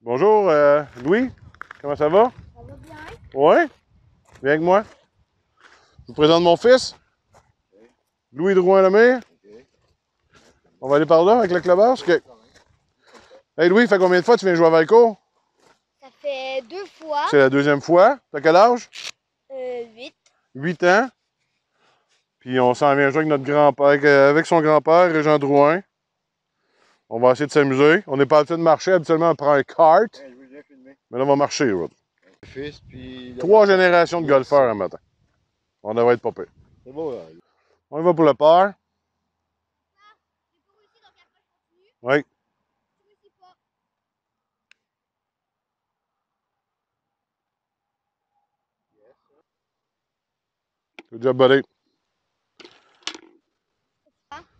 Bonjour, euh, Louis. Comment ça va? Ça va bien? Oui? Viens avec moi. Je vous présente mon fils. Louis Drouin-Lemire. On va aller par là avec le clubhouse. OK. Hey Louis, fait combien de fois tu viens jouer à Valco? Ça fait deux fois. C'est la deuxième fois. T'as quel âge? Euh, huit. 8 ans. Puis on s'en vient jouer avec notre grand-père, avec, avec son grand-père, Régent Drouin. On va essayer de s'amuser. On n'est pas habitué de marcher. Habituellement, on prend un kart. je veux bien filmer. Mais là, on va marcher. Fils, puis... Trois générations de golfeurs un matin. On devrait être pire. C'est beau, là. On y va pour le port. Oui. Good job, buddy.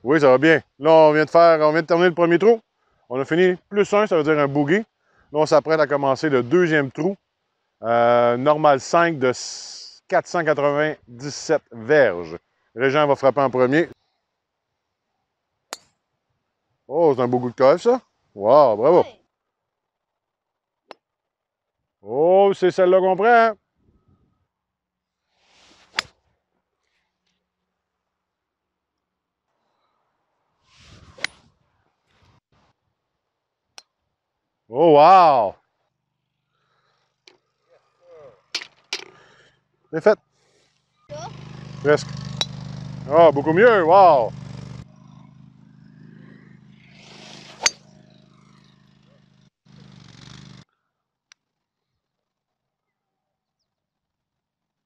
Oui, ça va bien. Là, on vient de faire, on vient de terminer le premier trou. On a fini plus un, ça veut dire un boogie. Là, on s'apprête à commencer le deuxième trou. Euh, normal 5 de 497 verges. Régent va frapper en premier. Oh, c'est un beau coup de colle, ça. Wow, bravo. Oh, c'est celle-là qu'on prend. Oh, wow! C'est fait. Presque. Ah, beaucoup mieux, wow!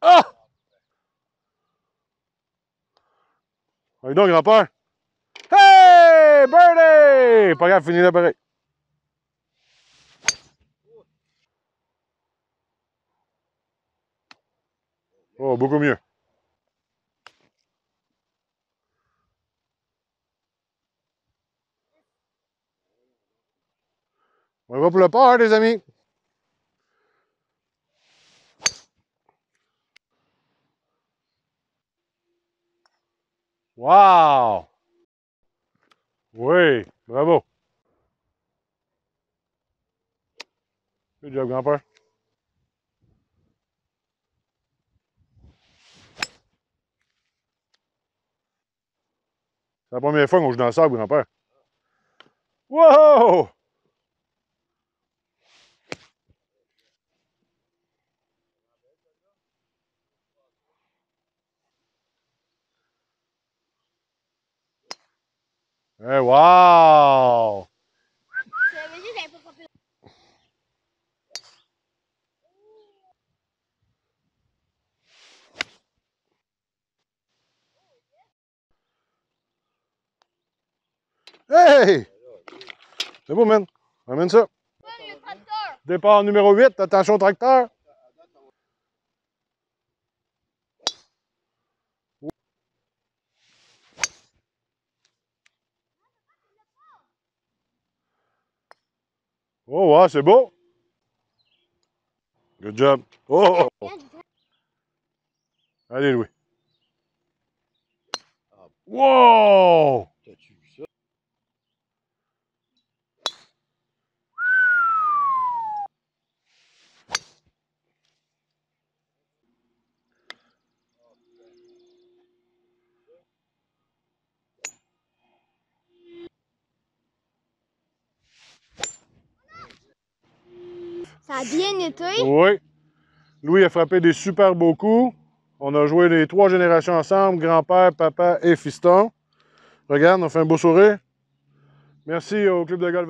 Ah! Allez donc, grand-père. Hey! Birdie! Pas grave, fini là Oh, beaucoup mieux. On va pour le port, les amis. Wow! Oui, bravo. Good job, grand-père. C'est la première fois qu'on joue dans sable, grand-père. Wow! Eh, wow! Hey! C'est beau, man. Amène ça. Départ numéro 8, attention au tracteur. Oh, ouais, c'est beau. Good job. Oh, oh, oh. Allez, Louis. Wow! Ça a bien été. Oui. Louis a frappé des super beaux coups. On a joué les trois générations ensemble, grand-père, papa et fiston. Regarde, on fait un beau sourire. Merci au Club de Golf.